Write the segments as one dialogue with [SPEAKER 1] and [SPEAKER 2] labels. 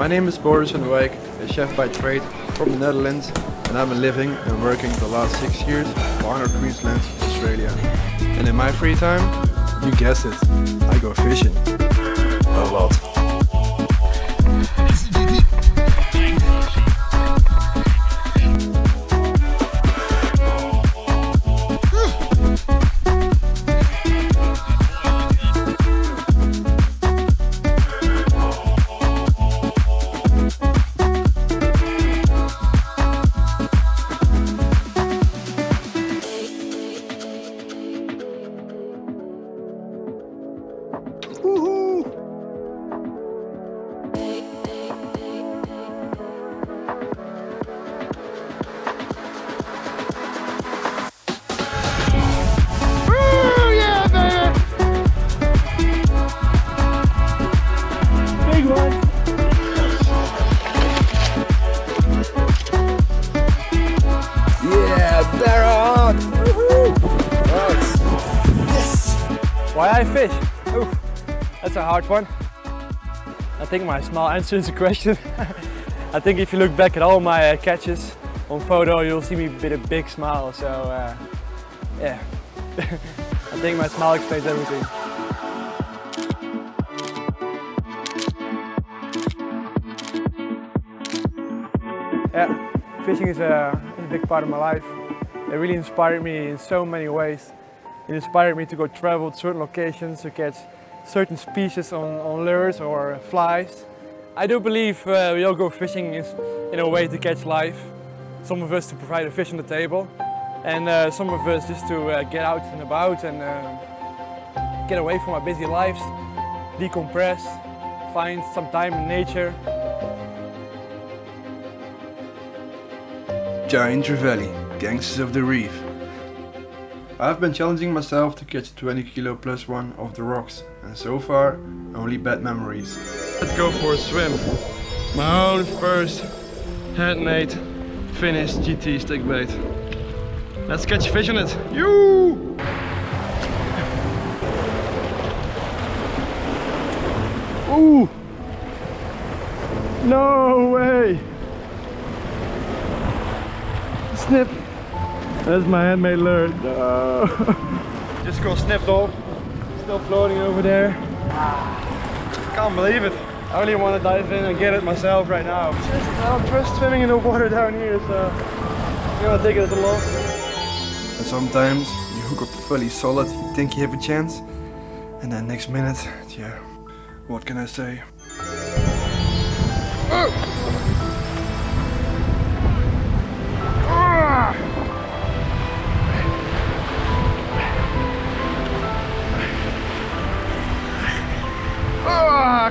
[SPEAKER 1] My name is Boris van Wijk, a chef by trade from the Netherlands and I've been living and working the last six years Far North Queensland, Australia. And in my free time, you guess it, I go fishing. A lot.
[SPEAKER 2] Fish? That's a hard one. I think my smile answers the question. I think if you look back at all my uh, catches on photo, you'll see me with a big smile. So uh, yeah, I think my smile explains everything. Yeah, fishing is a, is a big part of my life. It really inspired me in so many ways. It inspired me to go travel to certain locations to catch certain species on, on lures or flies. I do believe uh, we all go fishing is in a way to catch life. Some of us to provide a fish on the table and uh, some of us just to uh, get out and about and uh, get away from our busy lives, decompress, find some time in nature.
[SPEAKER 1] Giant Trevally, Gangsters of the Reef. I've been challenging myself to catch 20 kilo plus one off the rocks and so far only bad memories. Let's go for a swim. My own first handmade finished GT stick bait. Let's catch fish on it. You! Ooh! No way! Snip! That's my handmade lure. No. Just got snipped off. Still floating over there. Can't believe it. I only want to dive in and get it myself right now. Just I'm first swimming in the water down here, so I'm gonna take it as a loss. And sometimes you hook up fully solid, you think you have a chance, and then next minute, yeah, what can I say?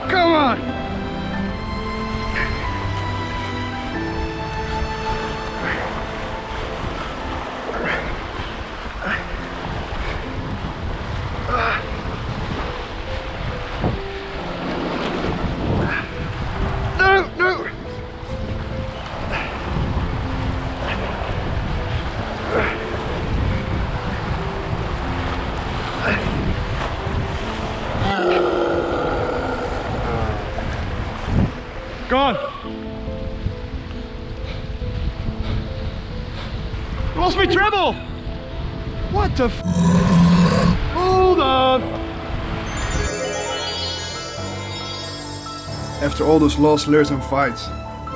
[SPEAKER 1] Come on! Lost my treble! What the f Hold on! After all those lost lures and fights,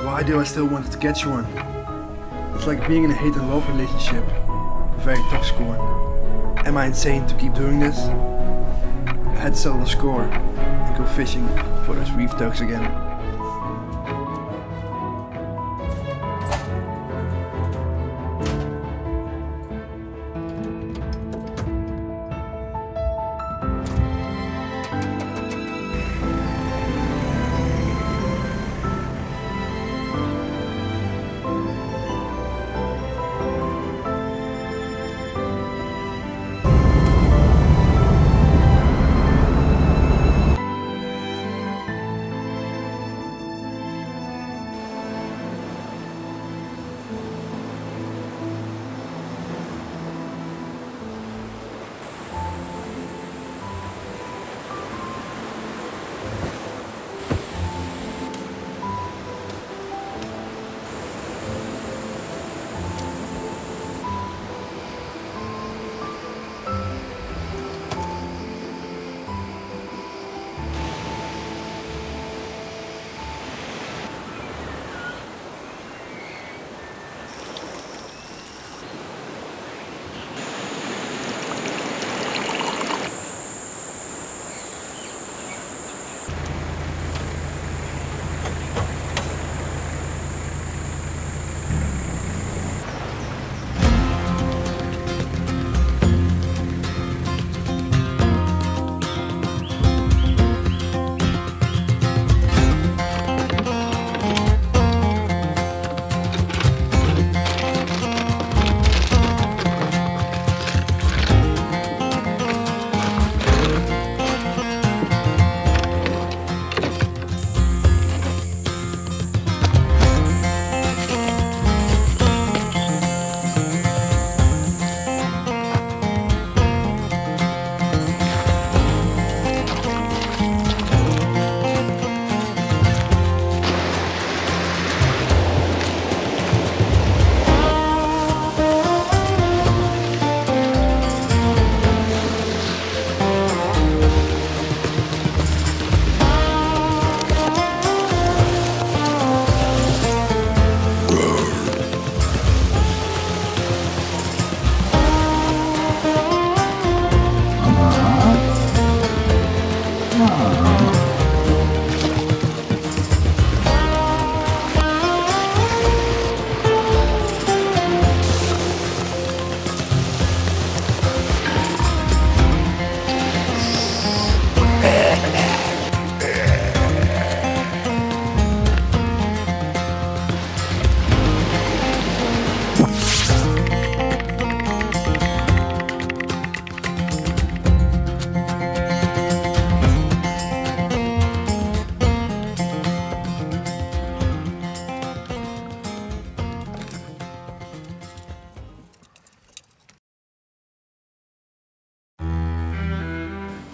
[SPEAKER 1] why do I still want to catch one? It's like being in a hate and love relationship. A very toxic one. Am I insane to keep doing this? I had to settle the score and go fishing for those reef ducks again.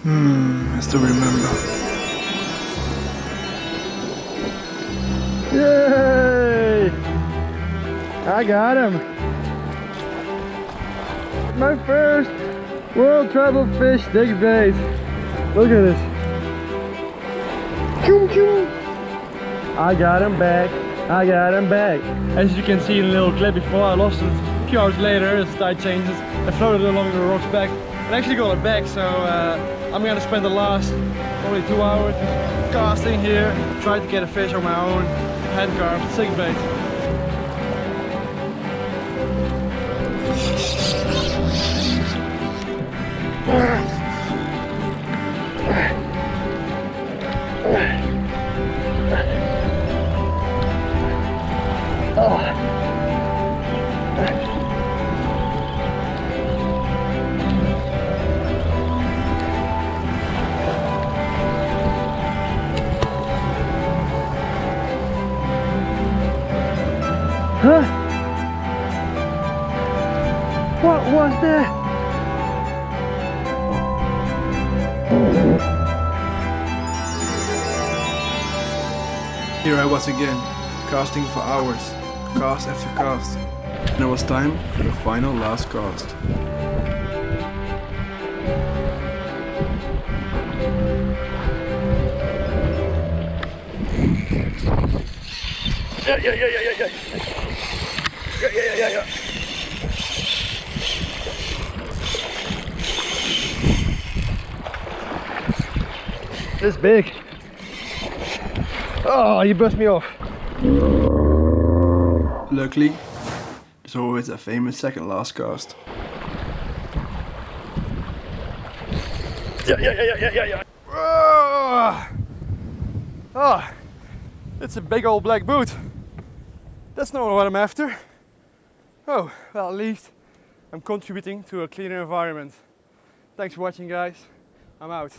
[SPEAKER 1] Hmm, I still remember.
[SPEAKER 2] Yay! I got him. My first world travel fish stick bait. Look at this. Choo choo. I got him back. I got him back. As you can see in a little clip before, I lost it a few hours later as the tide changes. I floated along the rocks back and actually got it back. So uh, I'm gonna spend the last probably two hours casting here, try to get a fish on my own, hand carved, stick bait. Huh? What was that?
[SPEAKER 1] Here I was again, casting for hours, cast after cast. And it was time for the final last cast.
[SPEAKER 2] Yeah, yeah, yeah, yeah, yeah, yeah. Yeah, yeah, yeah, yeah. This big. Oh, you bust me off.
[SPEAKER 1] Luckily, there's always a famous second last cast.
[SPEAKER 2] Yeah, yeah, yeah, yeah, yeah, yeah. Oh, oh, it's a big old black boot. That's not what I'm after. Oh, well, at least I'm contributing to a cleaner environment. Thanks for watching, guys. I'm out.